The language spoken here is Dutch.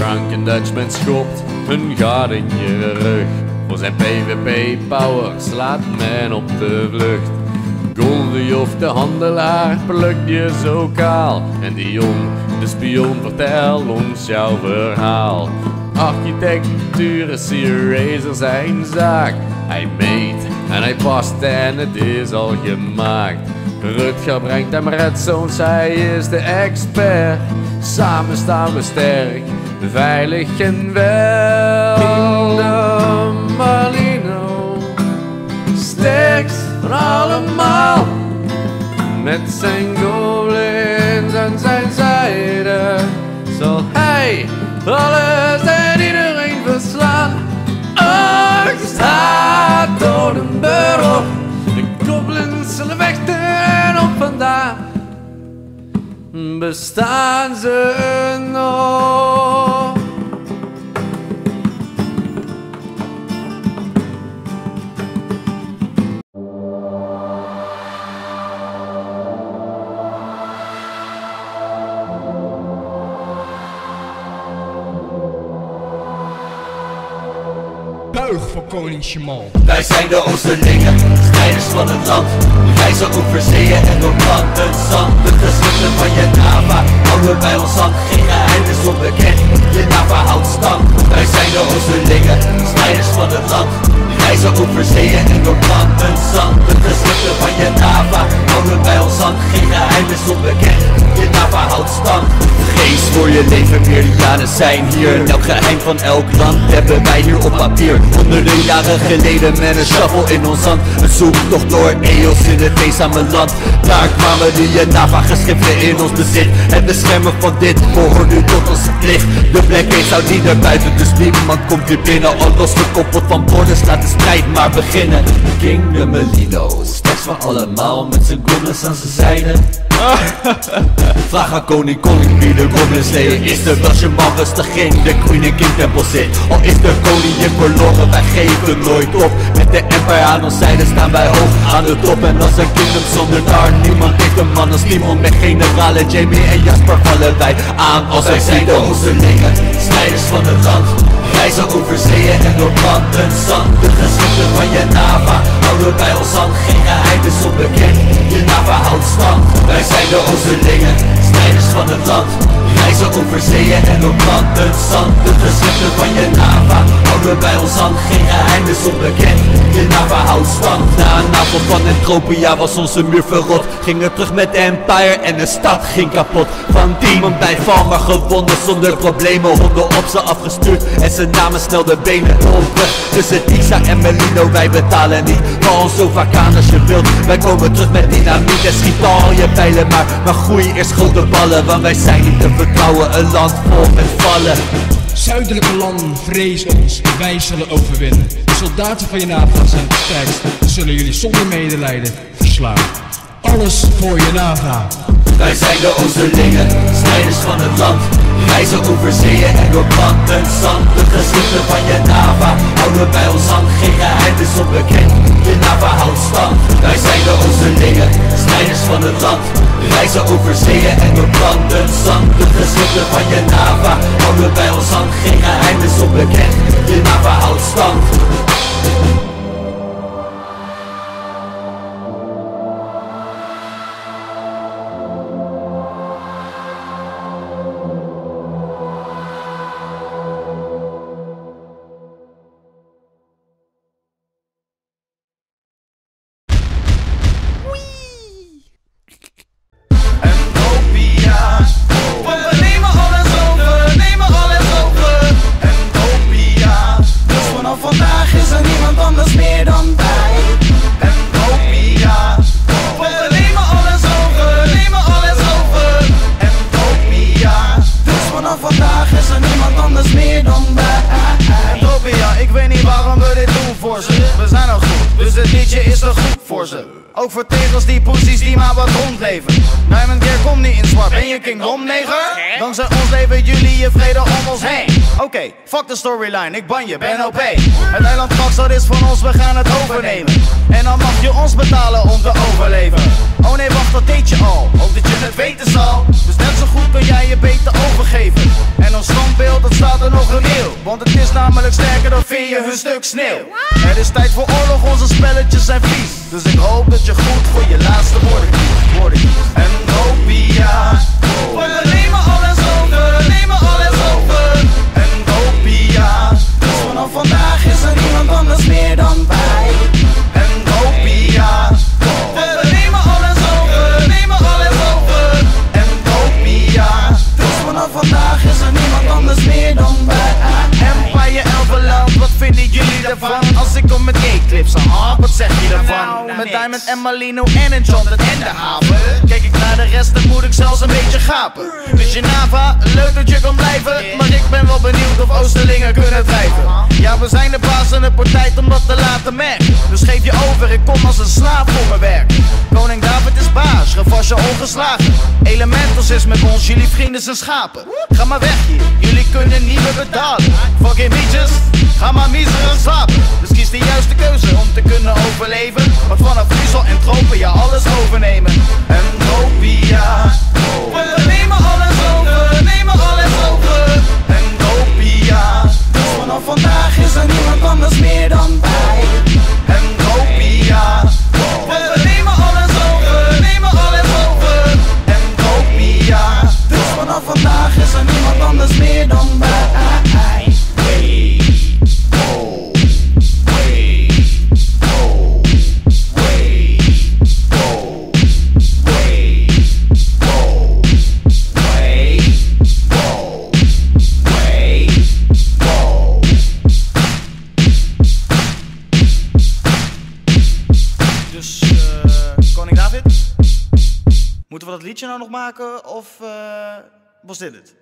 Drunken Dutchman schopt hun gaat in je rug. Voor zijn PvP-power slaat men op de vlucht. Goldie of de handelaar plukt je zo kaal. En Dion, de spion, vertel ons jouw verhaal. Architectuur is hier Razer zijn zaak. Hij meet en hij past en het is al gemaakt. Rutger brengt hem redzones, hij is de expert. Samen staan we sterk, veilig en wel. Kingdom Marlino, sterkst van allemaal. Met zijn goblins aan zijn zijde zal hij alles en iedereen verslaan. Angst staat door de burg. De goblins zullen op vandaag bestaan ze nog. Wij zijn de Oosterlingen, strijders van het land. Reizen over zeeën en door planten zand. De geschriften van je Nava houden bij ons hand. Geen geheim is onbekend, je Nava houdt stand. Wij zijn de Oosterlingen, strijders van het land. Reizen over zeeën en door planten zand. De geschriften van je Nava houden bij ons hand. Geen geheim is onbekend, je Nava houdt stand. Geest voor je leven, meerdianen zijn hier. En elk geheim van elk land hebben wij hier op papier. Honderden jaren geleden met een shovel in ons hand. Een zoektocht door eeuws in het eenzame land. Daar kwamen de Jenava geschriften in ons bezit. Het beschermen van dit behoort nu tot onze plicht. De Black Gate zou niet naar buiten, dus niemand komt hier binnen. Al losgekoppeld van borders, laat de strijd maar beginnen. King de Melino, sterkst van allemaal met zijn goblins aan zijn zijde. Vraag aan koning koning wie de goblin slayer is Als je rustig in de queen en king tempel zit. Al is de koningin verloren, wij geven nooit op. Met de empire aan ons zijde staan wij hoog aan de top. En als een kingdom zonder daar niemand heeft een man als niemand Met generalen Jamie en Jasper vallen wij aan. Als wij zijn de oosterlingen, strijders van het land. Reizen over zeeën en door planten zand. De geschriften van je Nava houden bij ons hand Geen geheim is onbekend, je Nava houdt stand. Wij zijn de Oosterlingen, strijders van het land Reizen over zeeën en door planten zand. De geschriften van je Nava. Houden bij ons hand. Geen geheim is onbekend, je Nava houdt stand. Na een van Entropia was onze muur verrot. Gingen terug met Empire en de stad ging kapot. Van Demon bij val maar gewonnen zonder problemen. Honden op ze afgestuurd en ze namen snel de benen op. Tussen Tixa en Melino wij betalen niet. Val ons zo vaak aan als je wilt. Wij komen terug met dynamiet en schiet al je pijlen Maar, maar groei eerst grote ballen Want wij zijn niet te vertrouwen Een land vol met vallen Zuidelijke landen vrezen ons, wij zullen overwinnen. De soldaten van je Nava zijn sterkst, zullen jullie zonder medelijden verslaan. Alles voor je Nava. Wij zijn de Oosterlingen, strijders van Reizen over zeeën en door planten zand De geschriften van je Nava. Houden bij ons hand Geen geheim is onbekend, je Nava houdt stand. Wij zijn de Oosterlingen, strijders van het land. Reizen over zeeën en door planten zand De geschriften van je Nava. Houden bij ons hand Geen geheim is onbekend, je Nava houdt stand dus dit liedje is er goed voor ze. Ook voor tegels die poesies die maar wat rondleven. Diamond Gear komt niet in zwart, ben je kingdom neger? Dankzij ons leven jullie je vrede om ons heen. Oké, fuck de storyline, ik ban je, ben OP. Het eiland Max, dat is van ons, we gaan het overnemen. En dan mag je ons betalen om te overleven. Oh nee, wacht, dat deed je al. Ook dat je het weten zal. Dus net zo goed kun jij je beter overgeven. En ons standbeeld, dat staat je hun stuk sneeuw. Het is tijd voor oorlog, onze spelletjes zijn vies. Dus ik hoop dat je goed voor je laatste woorden kiest. Woorden kiest. En we nemen alles over, nemen alles over. En Opia, dus vanaf vandaag is er niemand anders meer dan wij. En we dus vanaf vandaag is er niemand anders meer dan wij. Empire Elverland, wat vinden jullie ervan? Als ik kom met K-clips aan, ah, wat zeg je ervan? Met Diamond en Malino en Enchanted en de haven. Kijk ik naar de rest, dan moet ik zelfs een beetje gapen. Dus je Nava, leuk dat je kan blijven. Maar ik ben wel benieuwd of Oosterlingen kunnen drijven. Ja, we zijn de baas en het wordt tijd om dat te laten merken. Dus geef je over, ik kom als een slaaf voor mijn werk. Koning David is baas, Revasje ongeslagen. Elementals is met ons, jullie vrienden zijn schapen. Ga maar weg hier, jullie kunnen niet meer betalen. Fucking ga maar miserig slapen Dus kies de juiste keuze om te kunnen overleven. Want vanaf nu zal Entropen ja alles overnemen we dat liedje nou nog maken of eh, was dit het?